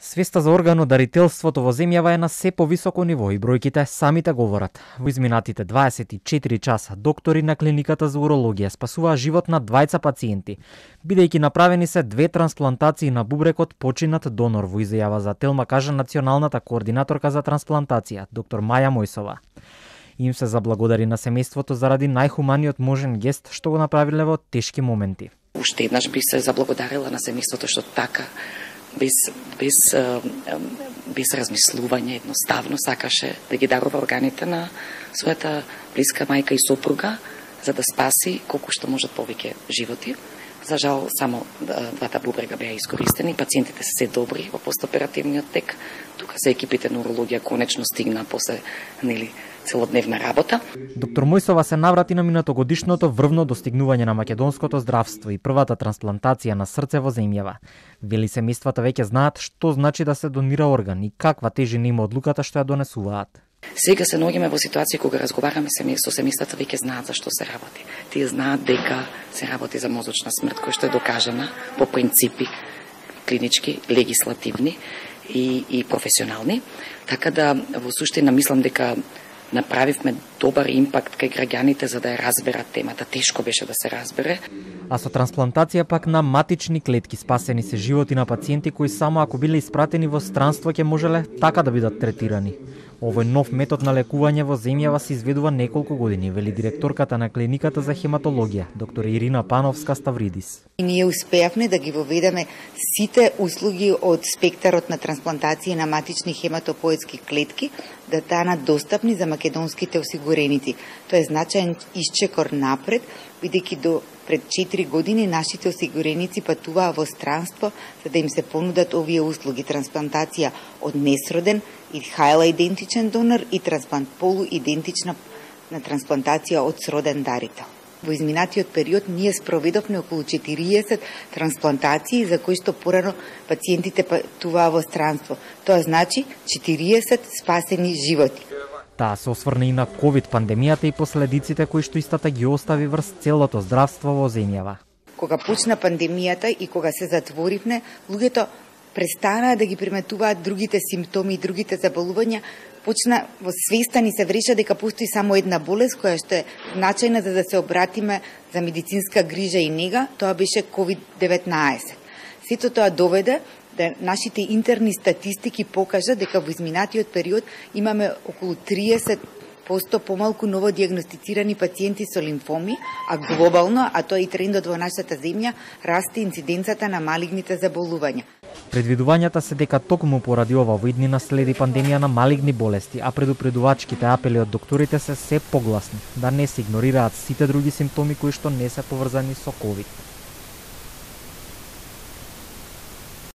Свеста за органодарителството во земјава е на се повисоко ниво и бројките самите говорат. Во изминатите 24 часа доктори на клиниката за урологија спасуваа живот на двајца пациенти, бидејќи направени се две трансплантации на бубрекот починат донор во изјава за Телма кажа националната координаторка за трансплантација, доктор Маја Мојсова. Им се заблагодари на семејството заради најхуманиот можен гест што го направиле во тешки моменти. Уште еднаш би се заблагодарила на семејството што така без, без, без размислување, едноставно сакаше да ги дарува органите на својата блиска мајка и сопруга, за да спаси колку што можат повеќе животи. За жал, само двата бубрега беа искористени, пациентите се се добри во постоперативниот тек. Тука се екипите на урологија конечно стигна после нели целодневна работа. Доктор Мојсова се наврати на минатогодишното врвно достигнување на македонското здравство и првата трансплантација на срце во земјава. Вели семејствата веќе знаат што значи да се донира орган и каква тежина има одлуката што ја донесуваат. Сега се наоѓаме во ситуација кога разговараме со семејствата веќе знаат за што се работи. Тие знаат дека се работи за мозочна смрт која што е докажана по принципи клинички, легислативни и, и професионални. Така да во суштина мислам дека направивме добар импакт кај граѓаните за да ја разберат темата. Тешко беше да се разбере. А со трансплантација пак на матични клетки спасени се животи на пациенти кои само ако биле испратени во странство ќе можеле така да бидат третирани. Овој нов метод на лекување во земјава се изведува неколку години, вели директорката на клиниката за хематологија, доктор Ирина Пановска Ставридис. И ние успеавме да ги воведеме сите услуги од спектарот на трансплантација на матични хематопоетски клетки да станат достапни за македонските осигуреници. Тоа е значаен исчекор напред, бидејќи до пред 4 години нашите осигуреници патуваа во странство за да им се понудат овие услуги трансплантација од несроден и хајла идентичен донор и трансплант полу идентична на трансплантација од сроден дарител. Во изминатиот период ние спроведовме околу 40 трансплантации за кои што порано пациентите патуваа во странство. Тоа значи 40 спасени животи. Таа се осврне и на ковид пандемијата и последиците кои што истата ги остави врз целото здравство во земјава. Кога почна пандемијата и кога се затворивне, луѓето престанаа да ги приметуваат другите симптоми и другите заболувања, почна во свеста ни се вреша дека постои само една болест која што е значајна за да се обратиме за медицинска грижа и нега, тоа беше COVID-19. Сето тоа доведе да нашите интерни статистики покажа дека во изминатиот период имаме околу 30 посто помалку ново диагностицирани пациенти со лимфоми, а глобално, а тоа и трендот во нашата земја, расте инциденцата на малигните заболувања. Предвидувањата се дека токму поради ова во иднина следи пандемија на малигни болести, а предупредувачките апели од докторите се се погласни, да не се игнорираат сите други симптоми кои што не се поврзани со COVID.